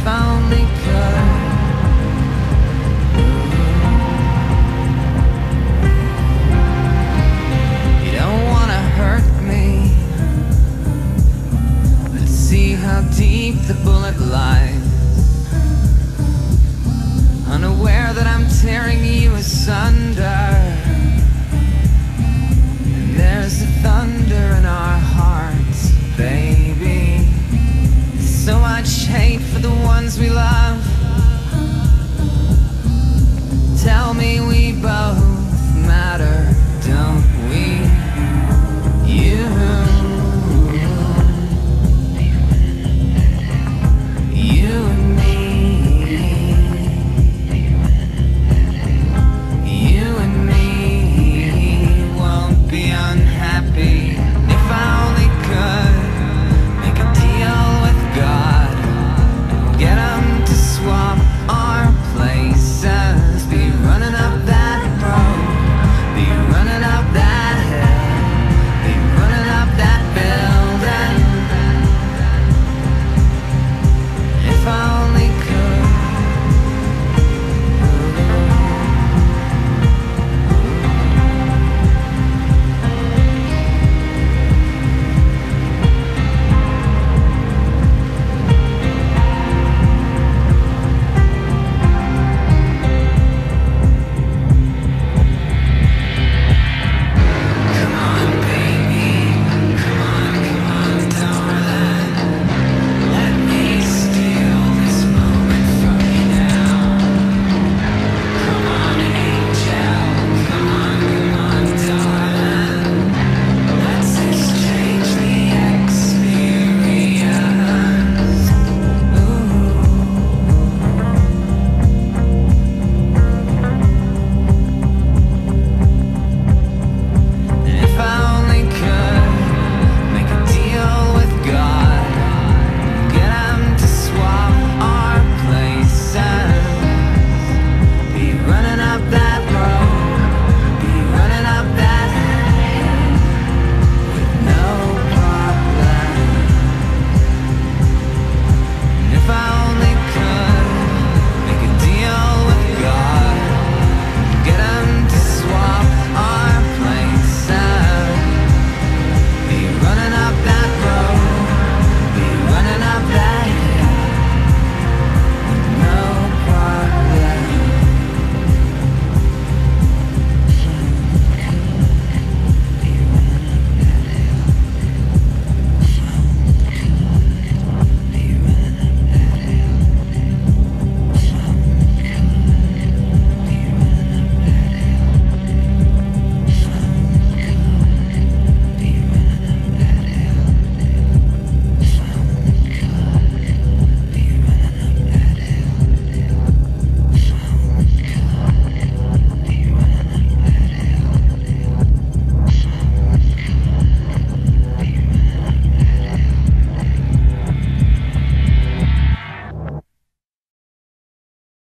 You don't wanna hurt me. See how deep the bullet lies. Unaware that I'm tearing you asunder. much hate for the ones we love. Tell me we both matter.